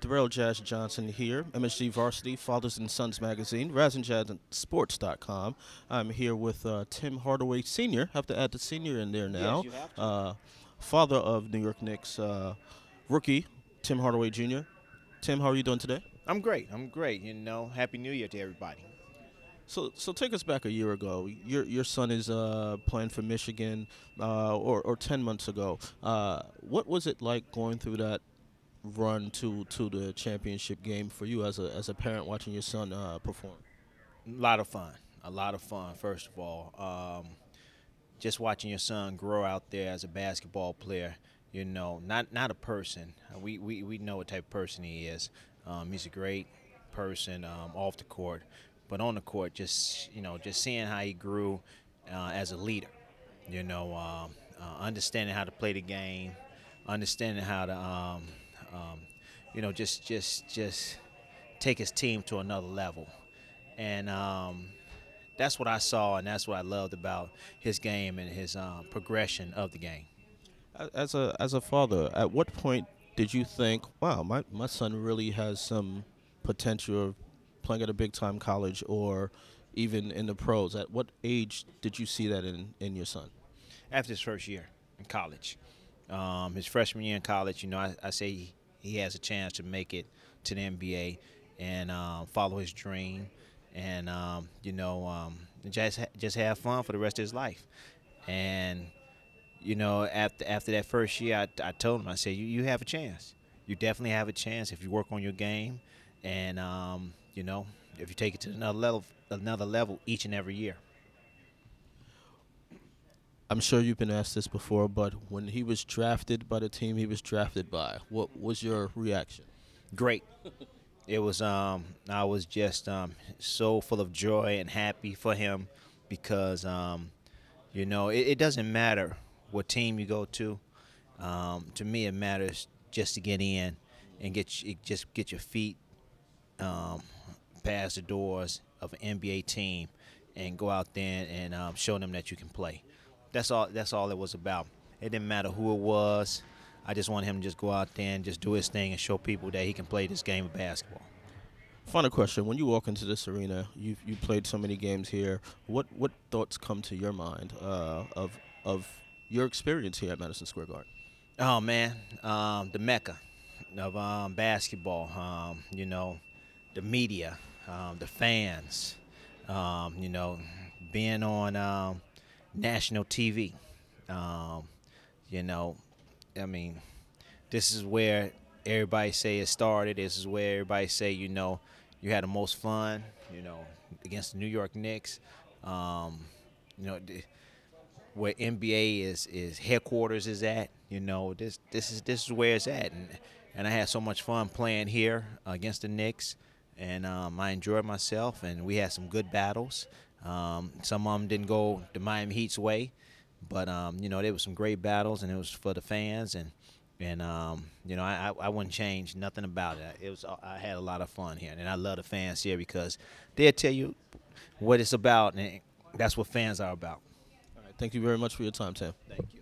Darrell Jazz Johnson here, MSG Varsity, Fathers and Sons Magazine, RazzandJazzSports.com. I'm here with uh, Tim Hardaway Sr. Have to add the senior in there now. Yes, you have to. Uh, father of New York Knicks uh, rookie, Tim Hardaway Jr. Tim, how are you doing today? I'm great. I'm great. You know, Happy New Year to everybody. So, so take us back a year ago. Your your son is uh, playing for Michigan, uh, or or ten months ago. Uh, what was it like going through that run to to the championship game for you as a as a parent watching your son uh, perform? A lot of fun. A lot of fun. First of all, um, just watching your son grow out there as a basketball player. You know, not not a person. We we, we know what type of person he is. Um, he's a great person um, off the court, but on the court, just you know, just seeing how he grew uh, as a leader. You know, um, uh, understanding how to play the game, understanding how to, um, you know, just just just take his team to another level, and um, that's what I saw, and that's what I loved about his game and his um, progression of the game. As a as a father, at what point did you think, wow, my, my son really has some potential of playing at a big time college or even in the pros? At what age did you see that in, in your son? after his first year in college. Um, his freshman year in college, you know, I, I say he, he has a chance to make it to the NBA and um, follow his dream, and um, you know, um, just just have fun for the rest of his life. And you know, after after that first year, I, I told him, I said, you, you have a chance. You definitely have a chance if you work on your game, and um, you know, if you take it to another level, another level each and every year. I'm sure you've been asked this before, but when he was drafted by the team he was drafted by, what was your reaction? great. It was um I was just um so full of joy and happy for him because um you know it, it doesn't matter what team you go to. Um, to me, it matters just to get in and get just get your feet um, past the doors of an NBA team and go out there and um, show them that you can play. That's all. That's all it was about. It didn't matter who it was. I just want him to just go out there and just do his thing and show people that he can play this game of basketball. Final question: When you walk into this arena, you you played so many games here. What what thoughts come to your mind uh, of of your experience here at Madison Square Garden? Oh man, um, the mecca of um, basketball. Um, you know, the media, um, the fans. Um, you know, being on um, national TV. Um, you know, I mean, this is where everybody say it started. This is where everybody say you know you had the most fun. You know, against the New York Knicks. Um, you know. Where NBA is is headquarters is at. You know, this this is this is where it's at, and and I had so much fun playing here against the Knicks, and um, I enjoyed myself, and we had some good battles. Um, some of them didn't go the Miami Heat's way, but um, you know there was some great battles, and it was for the fans, and and um, you know I, I wouldn't change nothing about it. It was I had a lot of fun here, and I love the fans here because they'll tell you what it's about, and that's what fans are about. All right, thank you very much for your time, Tim. Thank you.